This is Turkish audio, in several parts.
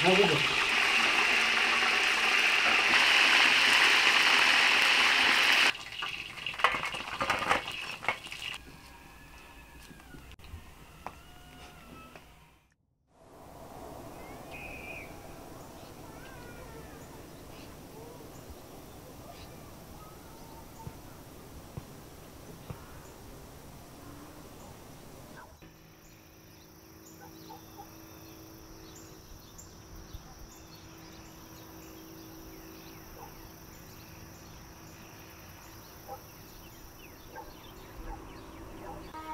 なるほど。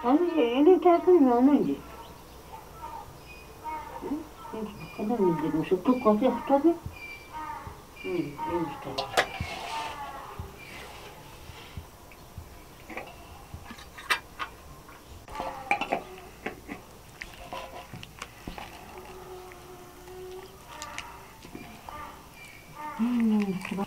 energy, any type of energy. Energy dedim, şu tu kofi tabi. Hmm,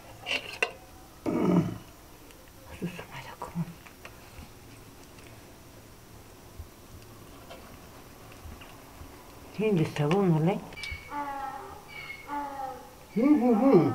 ¿Quién está bueno, le? Mm-hmm.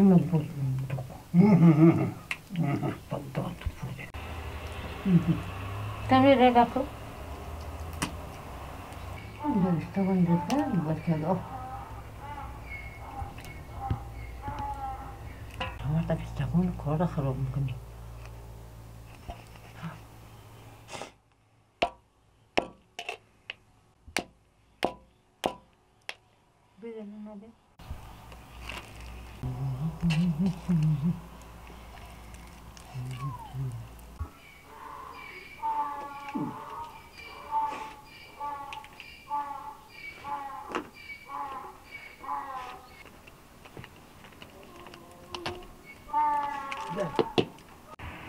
한번 보고 또또 보고 그래 갖고 늘 저건데서? 못해도. 정말 딱 비슷하고 걸어서 오는 겁니다.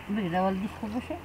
Mira, el disco ese.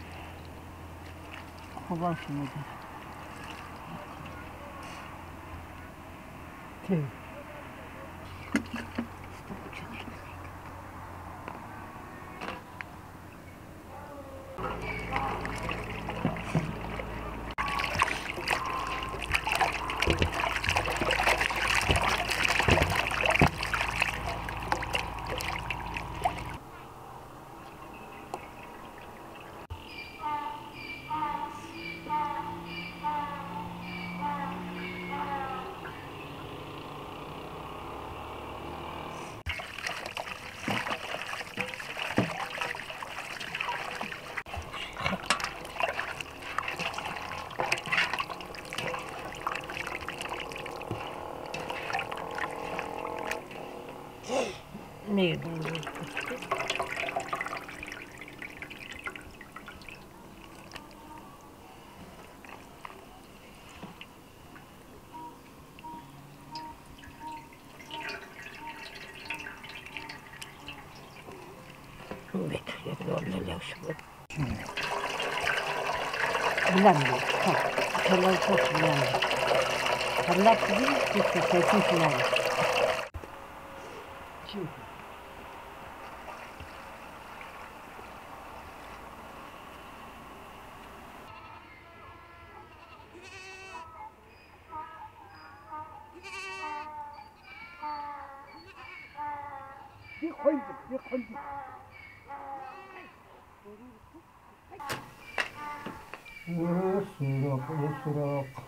Jugar su medio. Sí. Meio. Vet, jag vill hålla lös på. Blanda. Kolla ut och 건지, 이 건지. 으스럭, 으스럭.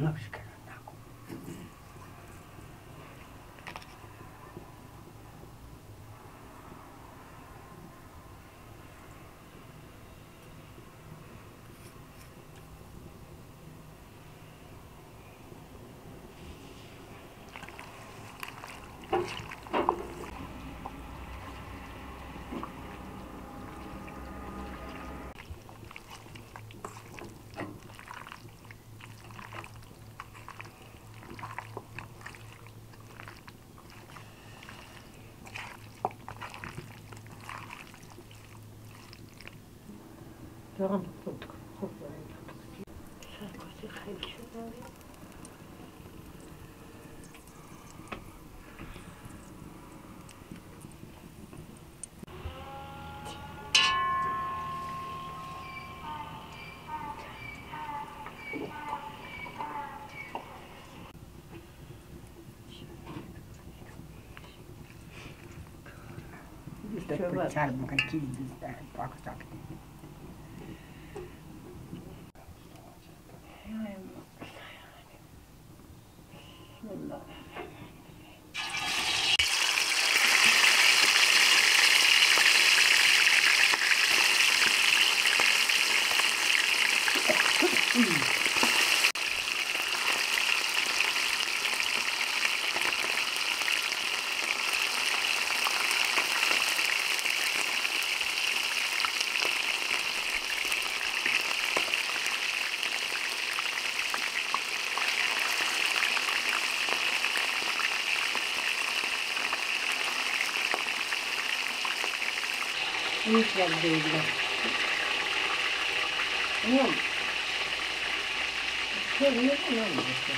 7節か。ზამთრობთ ხოლმე სარკოზე ხელშეკავი Çarmıha kilidi, bak sakın. Mikrem değildi. Anlıyor musun? Şöyle yapamıyor musun?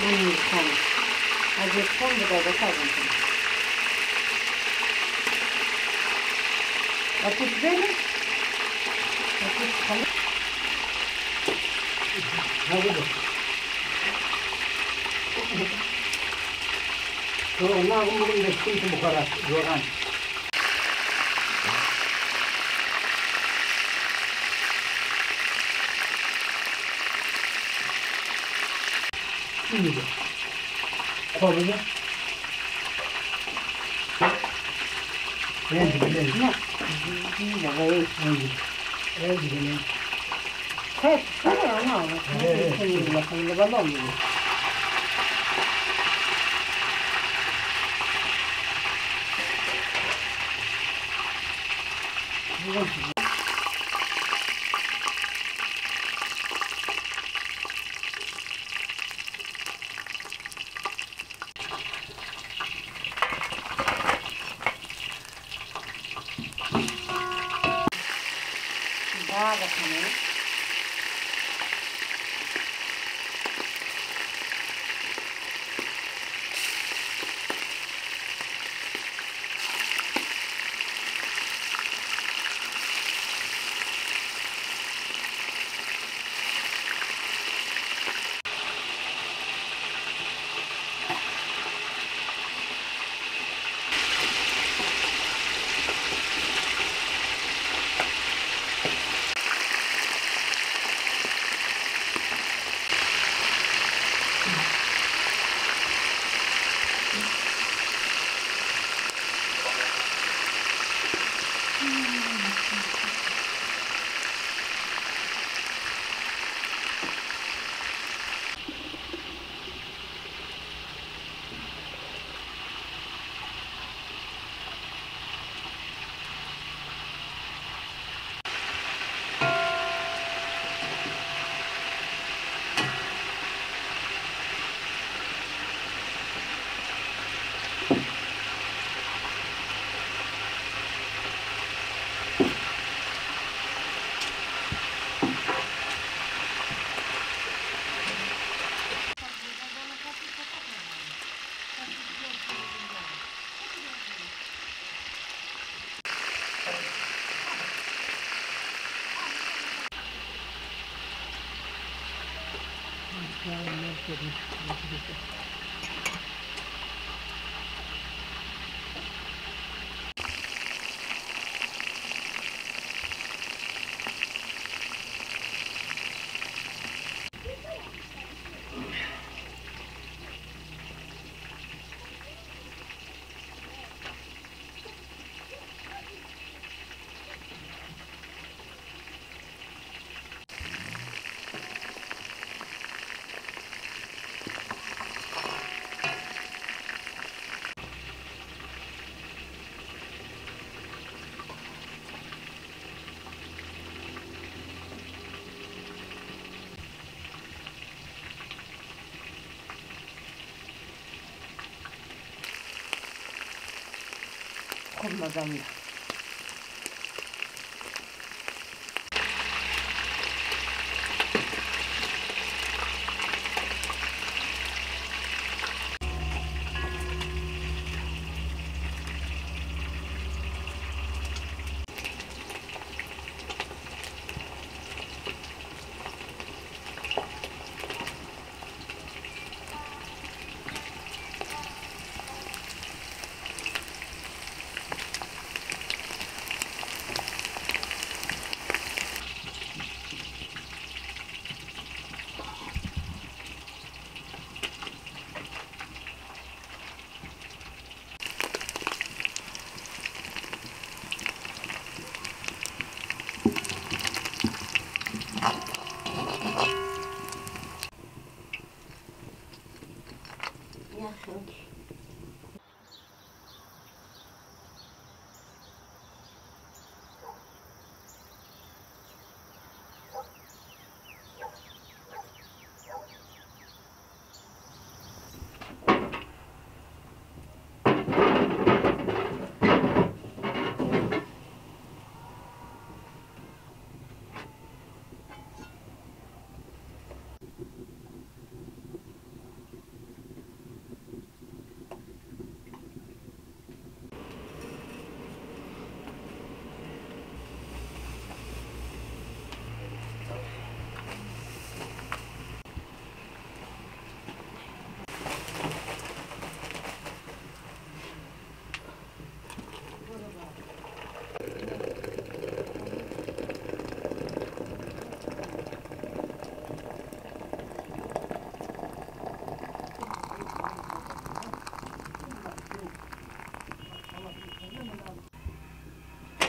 많이 간 아직 처음보다도 작은 Yapıp değil mi? Yapıp kalır. Hadi bak. Sonra onlar bunun da sıkıntı bu kadar. 是不是？是不是？哎，年轻人，年轻人，嗯嗯，两，嗯，几个？快，快点啊！我，哎，年轻人，来来把老米。我去。 하는 Thank you. こんな感じ。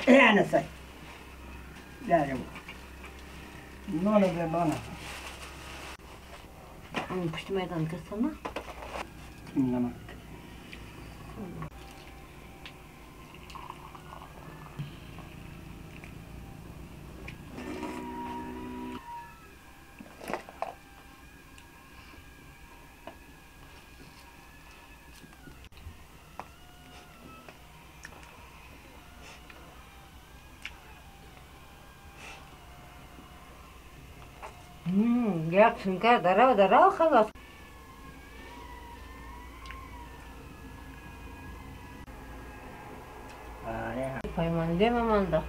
Yani say. Yani Nona be nona. Onu pişti meydan kırsana. Nona. Hmm, Якшенька, дарау, дарау, халас. Пайманде маманда.